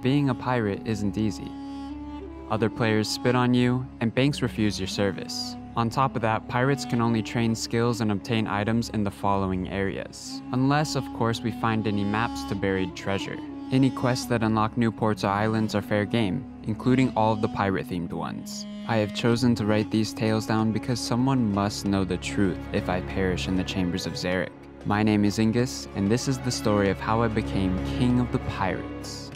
being a pirate isn't easy. Other players spit on you, and banks refuse your service. On top of that, pirates can only train skills and obtain items in the following areas. Unless, of course, we find any maps to buried treasure. Any quests that unlock new ports or islands are fair game, including all of the pirate-themed ones. I have chosen to write these tales down because someone must know the truth if I perish in the chambers of Xeric. My name is Ingus, and this is the story of how I became King of the Pirates.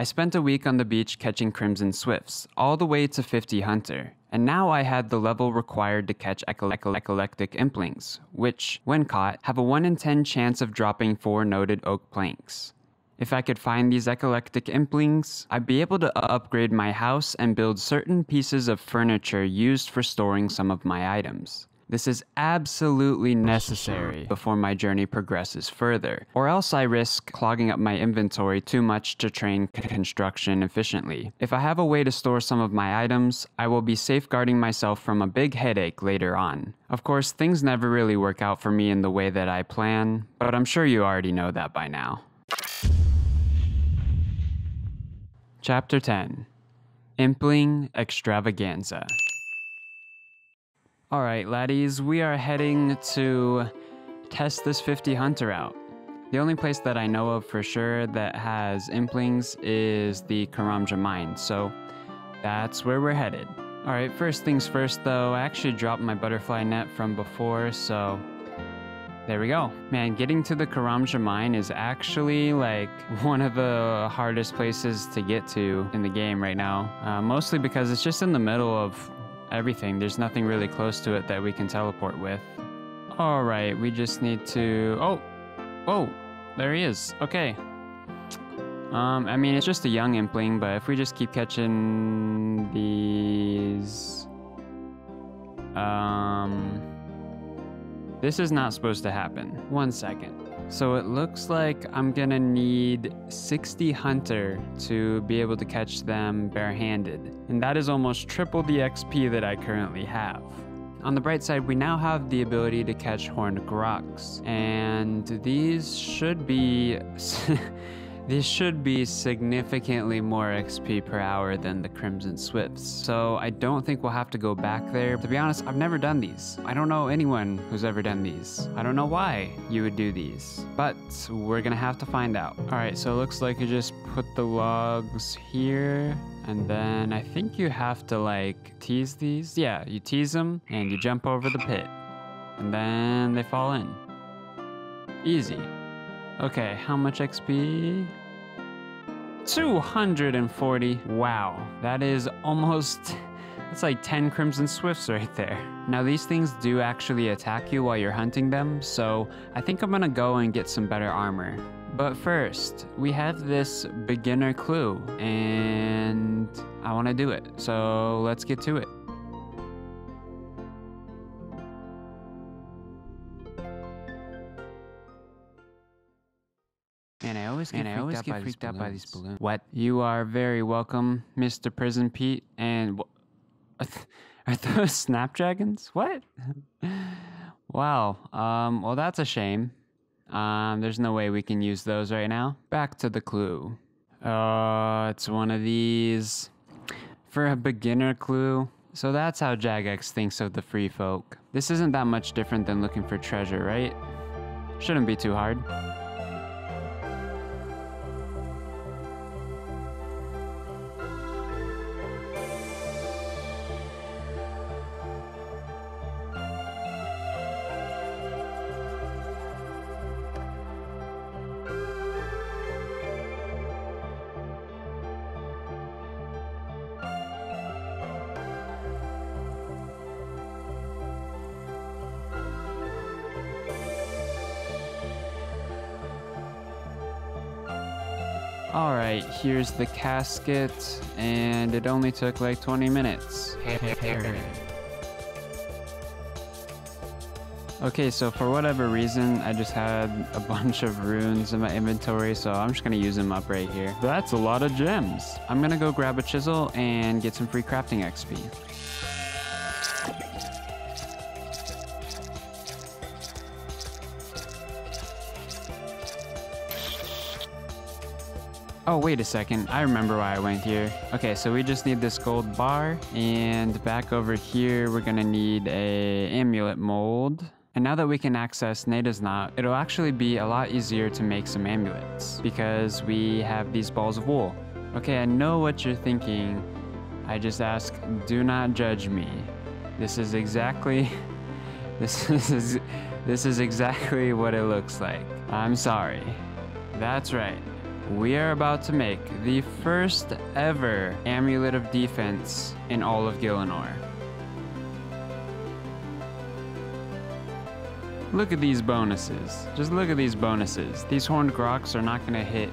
I spent a week on the beach catching crimson swifts, all the way to 50 hunter, and now I had the level required to catch eclectic implings, which, when caught, have a 1 in 10 chance of dropping 4 noted oak planks. If I could find these eclectic implings, I'd be able to upgrade my house and build certain pieces of furniture used for storing some of my items. This is absolutely necessary before my journey progresses further, or else I risk clogging up my inventory too much to train construction efficiently. If I have a way to store some of my items, I will be safeguarding myself from a big headache later on. Of course, things never really work out for me in the way that I plan, but I'm sure you already know that by now. Chapter 10 Impling Extravaganza Alright, laddies, we are heading to test this 50 Hunter out. The only place that I know of for sure that has implings is the Karamja mine, so that's where we're headed. Alright, first things first though, I actually dropped my butterfly net from before, so there we go. Man, getting to the Karamja mine is actually like one of the hardest places to get to in the game right now. Uh, mostly because it's just in the middle of everything. There's nothing really close to it that we can teleport with. All right, we just need to... Oh! Oh! There he is. Okay. Um, I mean, it's just a young impling, but if we just keep catching these... Um... This is not supposed to happen. One second. So it looks like I'm gonna need 60 hunter to be able to catch them barehanded. And that is almost triple the XP that I currently have. On the bright side, we now have the ability to catch horned graahks. And these should be This should be significantly more XP per hour than the Crimson Swifts, so I don't think we'll have to go back there. To be honest, I've never done these. I don't know anyone who's ever done these. I don't know why you would do these, but we're gonna have to find out. All right, so it looks like you just put the logs here, and then I think you have to like tease these. Yeah, you tease them and you jump over the pit, and then they fall in. Easy. Okay, how much XP? 240. Wow, that is almost. That's like 10 Crimson Swifts right there. Now these things do actually attack you while you're hunting them, so I think I'm gonna go and get some better armor. But first, we have this beginner clue, and I wanna do it, so let's get to it. Always get, and freaked, I always out, get by freaked out by these balloons. What? You are very welcome, Mr. Prison Pete. And are those snapdragons? What? wow. Um. Well, that's a shame. Um. There's no way we can use those right now. Back to the clue. Uh, it's one of these. For a beginner clue. So that's how Jagex thinks of the free folk. This isn't that much different than looking for treasure, right? Shouldn't be too hard. Alright, here's the casket, and it only took like 20 minutes. Okay, so for whatever reason, I just had a bunch of runes in my inventory, so I'm just gonna use them up right here. That's a lot of gems. I'm gonna go grab a chisel and get some free crafting XP. Oh, wait a second. I remember why I went here. Okay, so we just need this gold bar. And back over here, we're gonna need a amulet mold. And now that we can access Neitiznot, it'll actually be a lot easier to make some amulets because we have these balls of wool. Okay, I know what you're thinking. I just ask, do not judge me. This is exactly, this is, this is exactly what it looks like. I'm sorry. That's right. We are about to make the first ever Amulet of Defense in all of Gielinor. Look at these bonuses. Just look at these bonuses. These horned graahks are not gonna hit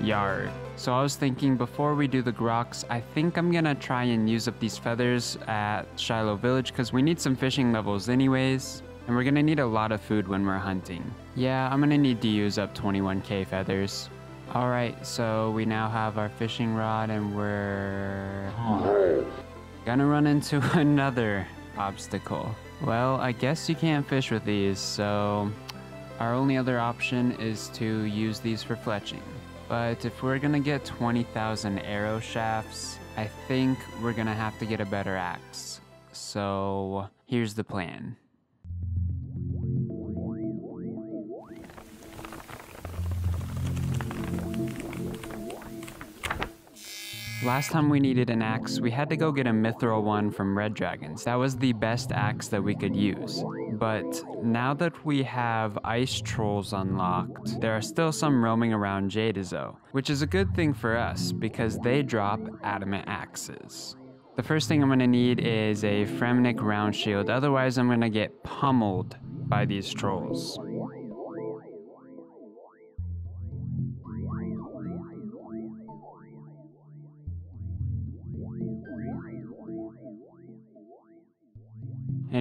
yard. So I was thinking before we do the graahks, I think I'm gonna try and use up these feathers at Shilo Village because we need some fishing levels anyways. And we're gonna need a lot of food when we're hunting. Yeah, I'm gonna need to use up 21k feathers. Alright, so we now have our fishing rod and we're gonna run into another obstacle. Well, I guess you can't fish with these, so our only other option is to use these for fletching. But if we're gonna get 20,000 arrow shafts, I think we're gonna have to get a better axe. So here's the plan. Last time we needed an axe, we had to go get a mithril one from Red Dragons. That was the best axe that we could use. But now that we have ice trolls unlocked, there are still some roaming around Jatizso, which is a good thing for us because they drop adamant axes. The first thing I'm gonna need is a Fremennik round shield, otherwise I'm gonna get pummeled by these trolls.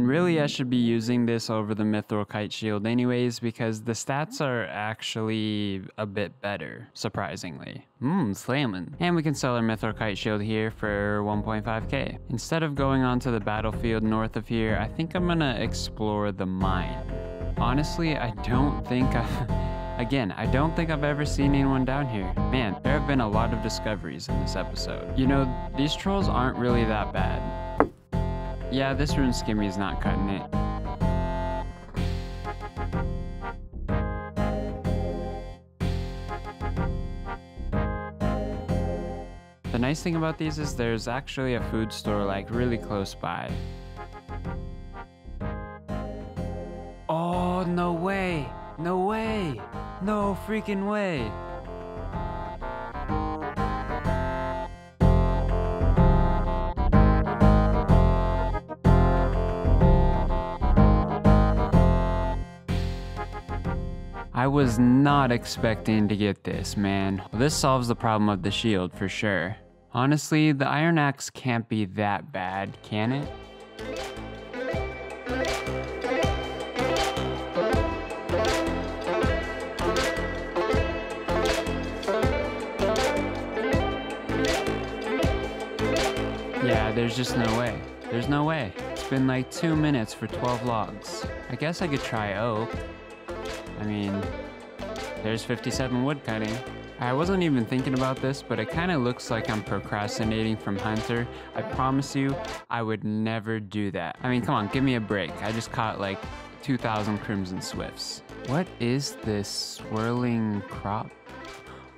And really I should be using this over the Mithril Kite Shield anyways because the stats are actually a bit better, surprisingly. Mmm, slamming. And we can sell our Mithril Kite Shield here for 1.5k. Instead of going onto the battlefield north of here, I think I'm gonna explore the mine. Honestly, I don't think I've... Again, I don't think I've ever seen anyone down here. Man, there have been a lot of discoveries in this episode. You know, these trolls aren't really that bad. Yeah, this rune scimmy is not cutting it. The nice thing about these is there's actually a food store like really close by. Oh, no way! No way! No freaking way! I was not expecting to get this, man. This solves the problem of the shield for sure. Honestly, the Iron Axe can't be that bad, can it? Yeah, there's just no way. There's no way. It's been like two minutes for 12 logs. I guess I could try oak. I mean, there's 57 wood cutting. I wasn't even thinking about this, but it kind of looks like I'm procrastinating from Hunter. I promise you, I would never do that. I mean, come on, give me a break. I just caught like 2,000 Crimson Swifts. What is this swirling crop?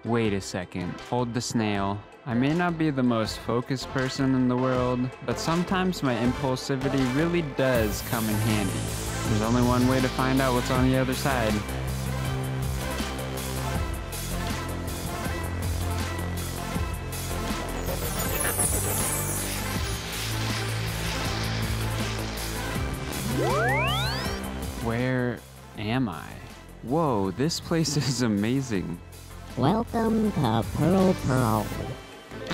Wait a second, hold the snail. I may not be the most focused person in the world, but sometimes my impulsivity really does come in handy. There's only one way to find out what's on the other side. Where am I? Whoa, this place is amazing. Welcome to Pearl Pearl.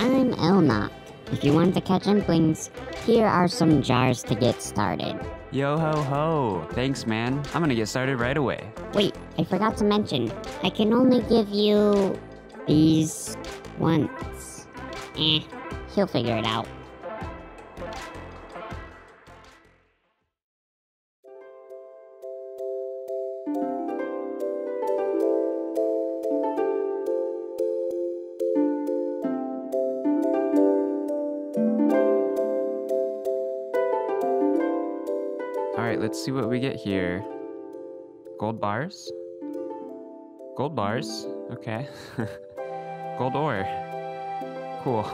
I'm Elnock. If you want to catch Implings, here are some jars to get started. Yo ho ho. Thanks, man. I'm gonna get started right away. Wait, I forgot to mention. I can only give you these once. Eh, he'll figure it out. Let's see what we get here. Gold bars. Gold bars. Okay. Gold ore. Cool.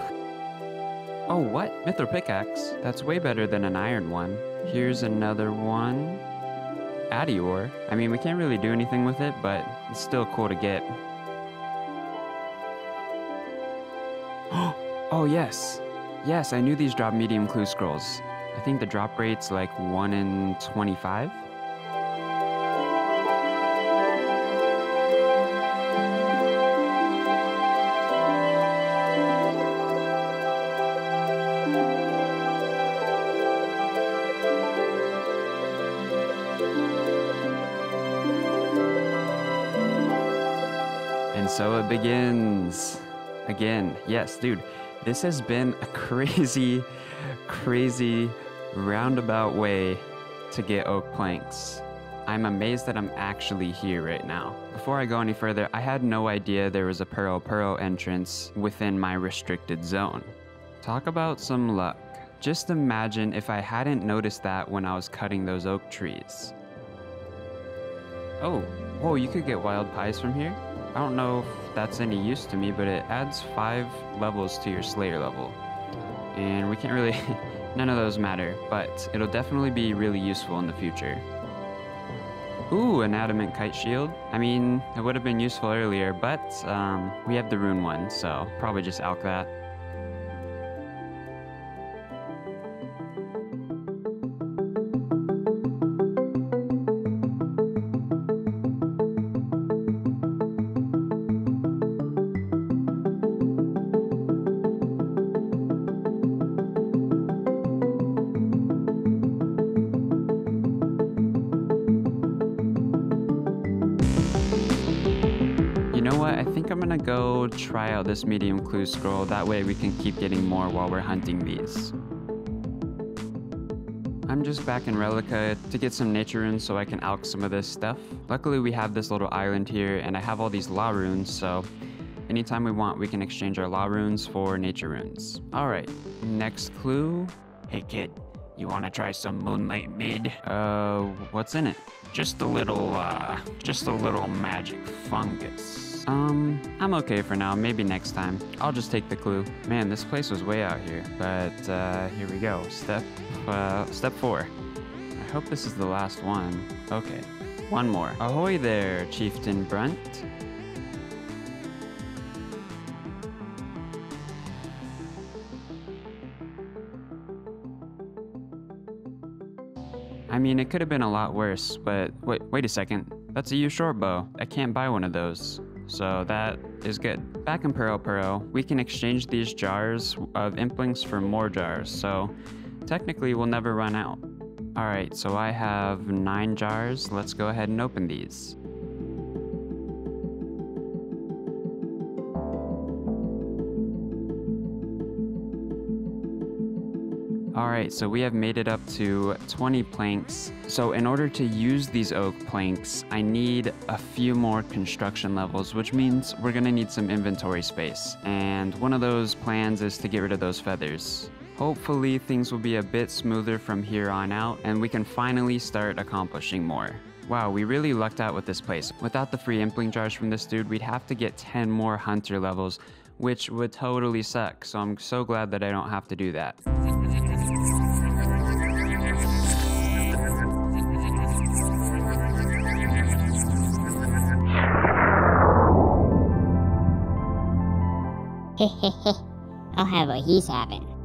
Oh, what? Mithril pickaxe. That's way better than an iron one. Here's another one. Addy ore. I mean, we can't really do anything with it, but it's still cool to get. oh, yes. Yes, I knew these drop medium clue scrolls. I think the drop rate's like 1 in 25. And so it begins. Again, yes, dude, this has been a crazy, crazy roundabout way to get oak planks. I'm amazed that I'm actually here right now. Before I go any further, I had no idea there was a Puro-Puro entrance within my restricted zone. Talk about some luck. Just imagine if I hadn't noticed that when I was cutting those oak trees. Oh, whoa, you could get wild pies from here? I don't know if that's any use to me, but it adds five levels to your Slayer level. And we can't really, none of those matter, but it'll definitely be really useful in the future. Ooh, an adamant kite shield. I mean, it would have been useful earlier, but um, we have the rune one, so probably just alch that. Try out this medium clue scroll. That way we can keep getting more while we're hunting these. I'm just back in Rellekka to get some nature runes so I can alch some of this stuff. Luckily we have this little island here and I have all these law runes so anytime we want we can exchange our law runes for nature runes. Alright, next clue. Hey kid, you wanna try some Moonlight Mead? Uh, what's in it? Just a little, uh, just a little magic fungus. Um, I'm okay for now. Maybe next time. I'll just take the clue. Man, this place was way out here. But uh, here we go. Step, uh, step four. I hope this is the last one. Okay, one more. Ahoy there, Chieftain Brundt. I mean, it could have been a lot worse, but wait, wait a second. That's a yew short bow. I can't buy one of those. So that is good. Back in Puro-Puro, we can exchange these jars of implings for more jars. So technically we'll never run out. All right, so I have nine jars. Let's go ahead and open these. So we have made it up to 20 planks. So in order to use these oak planks, I need a few more construction levels, which means we're gonna need some inventory space. And one of those plans is to get rid of those feathers. Hopefully things will be a bit smoother from here on out and we can finally start accomplishing more. Wow, we really lucked out with this place. Without the free impling jars from this dude, we'd have to get 10 more hunter levels, which would totally suck. So I'm so glad that I don't have to do that. I'll have what he's having.